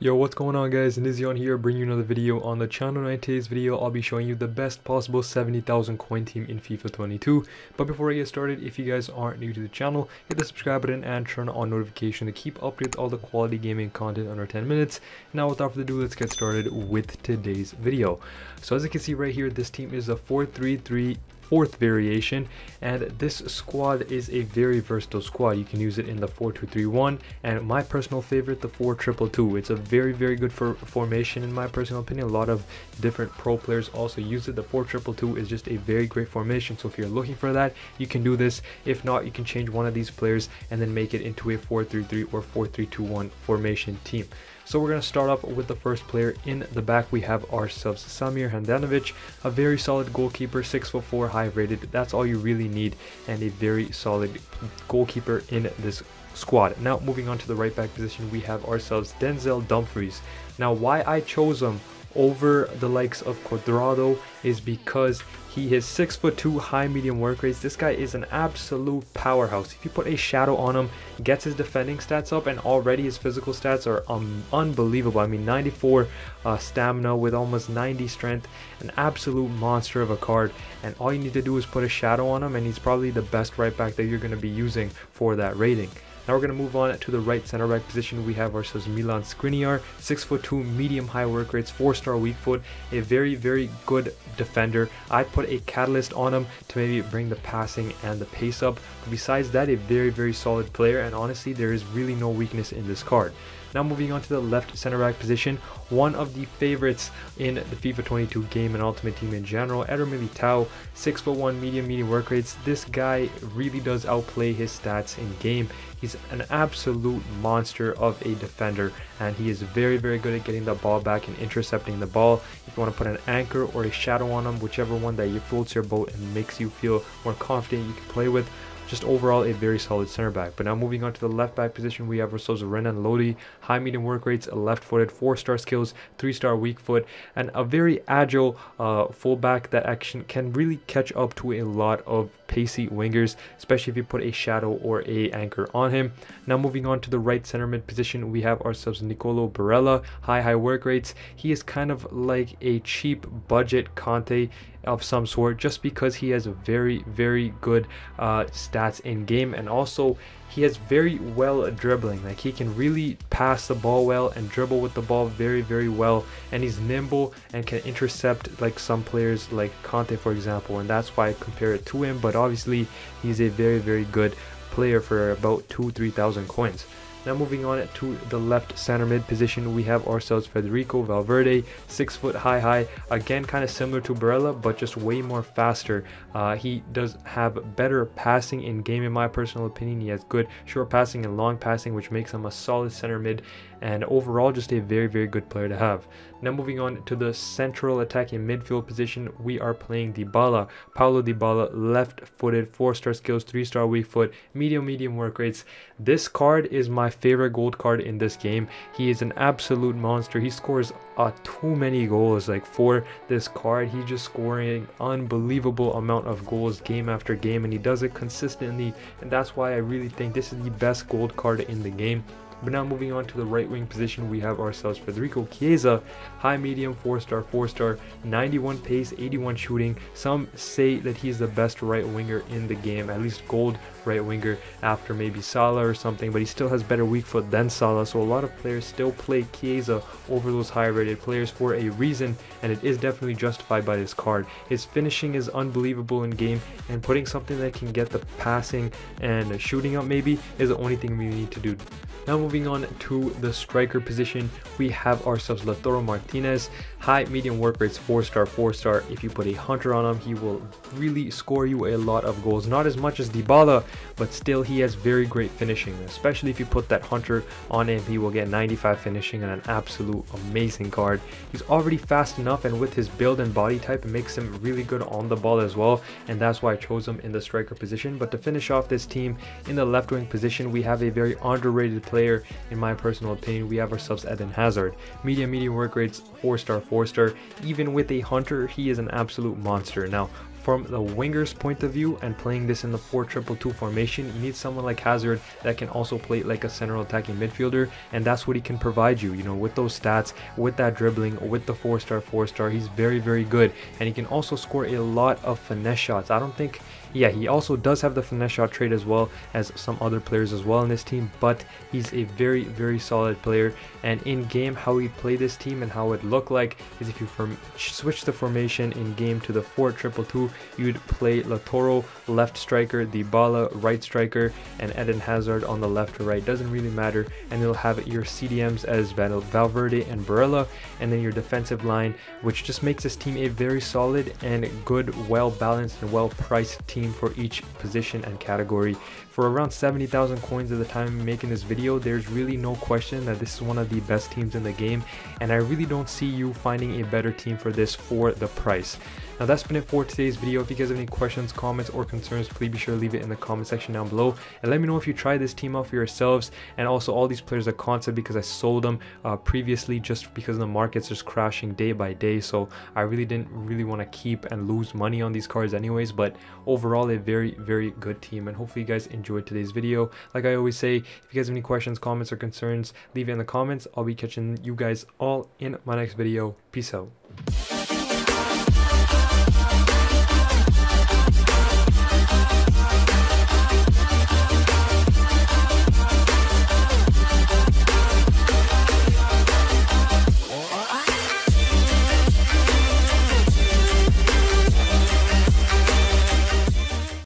Yo, what's going on guys? Nizeon here bringing you another video on the channel. In today's video, I'll be showing you the best possible 70,000 coin team in FIFA 22. But before I get started, if you guys aren't new to the channel, hit the subscribe button and turn on notification to keep up with all the quality gaming content under 10 minutes. Now without further ado, let's get started with today's video. So as you can see right here, this team is a 4-3-3 fourth variation and this squad is a very versatile squad. You can use it in the 4-2-3-1 and my personal favorite the 4-2-2 it's a very very good for formation in my personal opinion. A lot of different pro players also use it. The 4-2-2 is just a very great formation so if you're looking for that you can do this. If not you can change one of these players and then make it into a 4-3-3 or 4-3-2-1 formation team so we're going to start off with the first player. In the back we have ourselves Samir Handanovic, a very solid goalkeeper, 6'4", high rated. That's all you really need and a very solid goalkeeper in this squad. Now moving on to the right back position we have ourselves Denzel Dumfries. Now why I chose him over the likes of Cuadrado is because he is six foot two, high medium work rates. This guy is an absolute powerhouse. If you put a shadow on him, gets his defending stats up, and already his physical stats are um, unbelievable. I mean, 94 uh, stamina with almost 90 strength, an absolute monster of a card. And all you need to do is put a shadow on him, and he's probably the best right back that you're going to be using for that rating. Now we're going to move on to the right center back position. We have ourselves Milan Skriniar, 6'2", medium high work rates, 4-star weak foot, a very, very good defender. I put a catalyst on him to maybe bring the passing and the pace up. But besides that, a very, very solid player, and honestly, there is really no weakness in this card. Now moving on to the left center back position, one of the favorites in the FIFA 22 game and Ultimate Team in general, Eder Militao, 6'1", medium, medium work rates. This guy really does outplay his stats in game. He's an absolute monster of a defender and he is very, very good at getting the ball back and intercepting the ball. If you want to put an anchor or a shadow on him, whichever one that you floats your boat and makes you feel more confident you can play with, just overall a very solid center back. But now moving on to the left back position, we have ourselves Renan Lodi, high medium work rates, left footed, four star skills, three star weak foot, and a very agile uh, fullback that action can really catch up to a lot of pacey wingers, especially if you put a shadow or a anchor on him. Now moving on to the right center mid position, we have ourselves Nicolo Barella, high high work rates. He is kind of like a cheap budget Kanté of some sort just because he has very very good uh, stats in game. And also he has very well dribbling. Like he can really pass the ball well and dribble with the ball very very well. And he's nimble and can intercept like some players like Kanté, for example. And that's why I compare it to him. But obviously he's a very very good player for about two three thousand coins now moving on to the left center mid position, we have ourselves Federico Valverde, six foot high high. Again, kind of similar to Barella, but just way more faster. Uh, he does have better passing in game, in my personal opinion. He has good short passing and long passing, which makes him a solid center mid and overall just a very very good player to have. Now moving on to the central attacking midfield position, we are playing Dybala, Paulo Dybala, left-footed, four-star skills, three-star weak foot, medium medium work rates. This card is my favorite gold card in this game. He is an absolute monster. He scores uh, too many goals like for this card. He's just scoring unbelievable amount of goals game after game and he does it consistently and that's why I really think this is the best gold card in the game. But now moving on to the right wing position, we have ourselves Federico Chiesa, high medium, 4 star, 4 star, 91 pace, 81 shooting. Some say that he's the best right winger in the game, at least gold right winger after maybe Salah or something, but he still has better weak foot than Salah. So a lot of players still play Chiesa over those high rated players for a reason, and it is definitely justified by this card. His finishing is unbelievable in game, and putting something that can get the passing and shooting up maybe is the only thing we need to do. Now moving on to the striker position, we have ourselves Lautaro Martinez. High medium work rates, 4 star, 4 star. If you put a hunter on him, he will really score you a lot of goals. Not as much as Dybala, but still he has very great finishing. Especially if you put that hunter on him, he will get 95 finishing and an absolute amazing card. He's already fast enough and with his build and body type, it makes him really good on the ball as well. And that's why I chose him in the striker position. But to finish off this team, in the left wing position, we have a very underrated player in my personal opinion, we have ourselves Eden Hazard. Medium, medium work rates, 4 star, 4 star. Even with a hunter, he is an absolute monster. Now, from the winger's point of view and playing this in the 4-2-2 formation, you need someone like Hazard that can also play like a central attacking midfielder, and that's what he can provide you, you know, with those stats, with that dribbling, with the 4-star, 4-star, he's very, very good, and he can also score a lot of finesse shots. I don't think yeah, he also does have the finesse shot trait as well as some other players as well in this team, but he's a very, very solid player. And in game, how we play this team and how it looked like is if you switch the formation in game to the 4-2-2, you'd play Lautaro left striker, Dybala right striker, and Eden Hazard on the left or right. Doesn't really matter. And you'll have your CDMs as Valverde and Barella, and then your defensive line, which just makes this team a very solid and good, well balanced and well priced team for each position and category. For around 70,000 coins at the time making this video, there's really no question that this is one of the best teams in the game and I really don't see you finding a better team for this for the price. Now that's been it for today's video. If you guys have any questions, comments, or concerns, please be sure to leave it in the comment section down below. And let me know if you tried this team out for yourselves. And also all these players are concept because I sold them uh, previously just because the market's just crashing day by day. So I really didn't really want to keep and lose money on these cards anyways. But overall, a very, very good team. And hopefully you guys enjoyed today's video. Like I always say, if you guys have any questions, comments, or concerns, leave it in the comments. I'll be catching you guys all in my next video. Peace out.